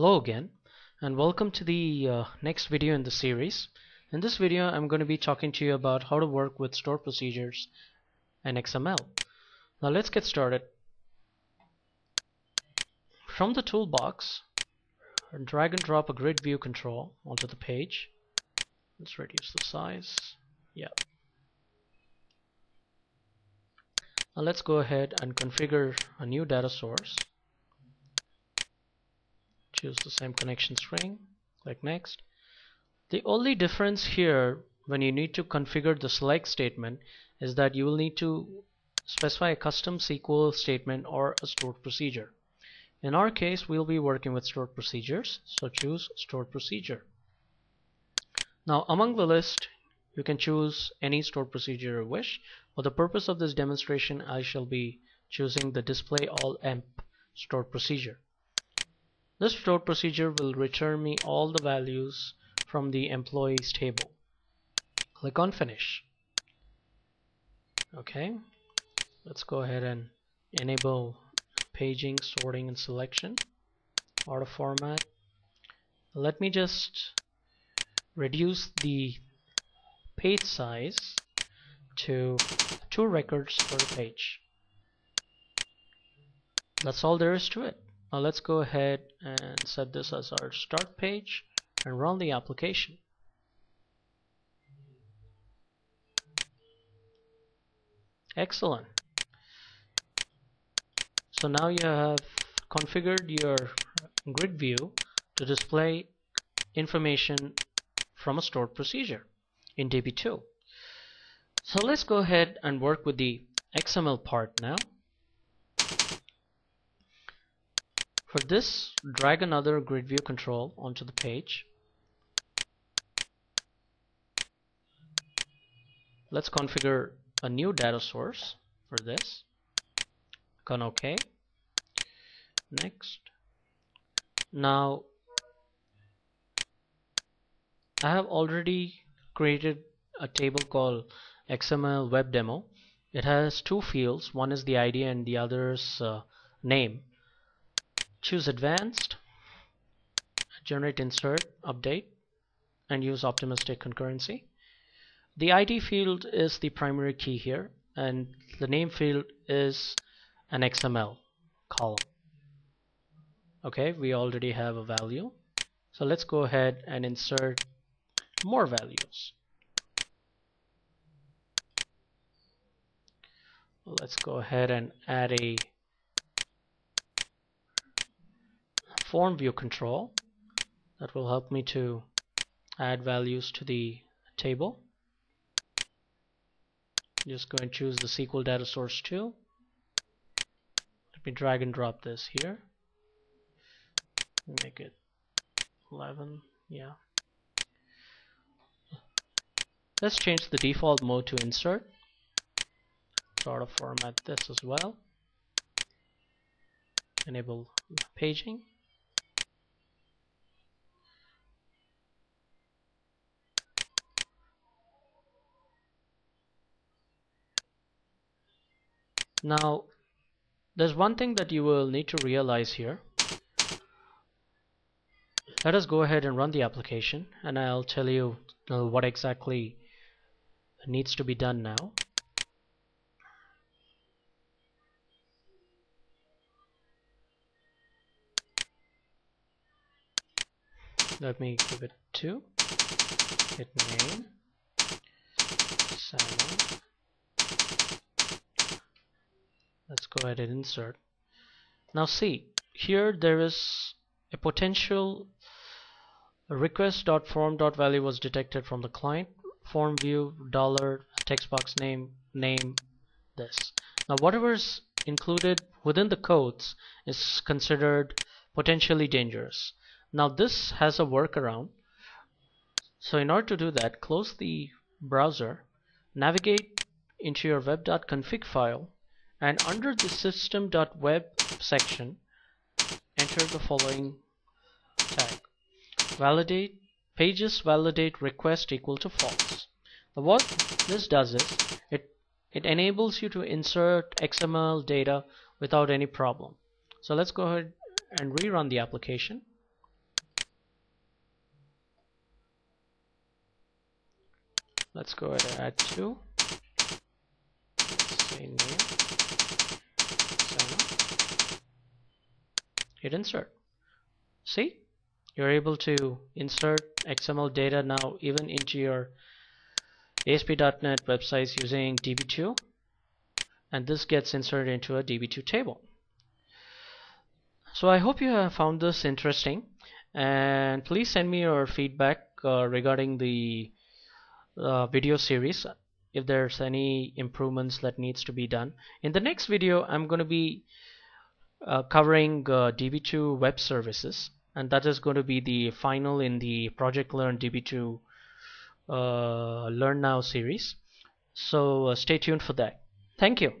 Hello again and welcome to the uh, next video in the series. In this video I'm going to be talking to you about how to work with stored procedures and XML. Now let's get started. From the toolbox drag and drop a grid view control onto the page. Let's reduce the size. Yeah. Now let's go ahead and configure a new data source choose the same connection string click next. The only difference here when you need to configure the select statement is that you will need to specify a custom SQL statement or a stored procedure. In our case we'll be working with stored procedures so choose stored procedure. Now among the list you can choose any stored procedure you wish. For the purpose of this demonstration I shall be choosing the display all emp stored procedure this stored procedure will return me all the values from the employees table. Click on finish. Okay, let's go ahead and enable paging, sorting, and selection. Auto format. Let me just reduce the page size to two records per page. That's all there is to it. Now let's go ahead and set this as our start page and run the application. Excellent. So now you have configured your grid view to display information from a stored procedure in DB2. So let's go ahead and work with the XML part now. For this, drag another grid view control onto the page. Let's configure a new data source for this. Click OK. Next. Now, I have already created a table called XML web demo. It has two fields. One is the ID and the other is uh, name choose advanced generate insert update and use optimistic concurrency. The ID field is the primary key here and the name field is an XML column. Okay we already have a value. So let's go ahead and insert more values. Let's go ahead and add a form view control that will help me to add values to the table. Just go and choose the SQL data source 2 let me drag and drop this here. Make it 11 yeah. Let's change the default mode to insert. Sort of format this as well. Enable paging Now, there's one thing that you will need to realize here. Let us go ahead and run the application and I'll tell you uh, what exactly needs to be done now. Let me give it 2. Hit name. Salmon let's go ahead and insert. Now see here there is a potential request.form.value was detected from the client. Form view dollar text box name name this. Now whatever is included within the codes is considered potentially dangerous. Now this has a workaround. So in order to do that close the browser navigate into your web.config file and under the system.web section enter the following tag. Validate pages validate request equal to false. Now what this does is it it enables you to insert XML data without any problem. So let's go ahead and rerun the application. Let's go ahead and add two. Hit insert. See? You're able to insert XML data now even into your ASP.NET websites using DB2 and this gets inserted into a DB2 table. So I hope you have found this interesting and please send me your feedback uh, regarding the uh, video series. If there's any improvements that needs to be done. In the next video I'm going to be uh, covering uh, DB2 web services and that is going to be the final in the project learn DB2 uh, learn now series. So uh, stay tuned for that. Thank you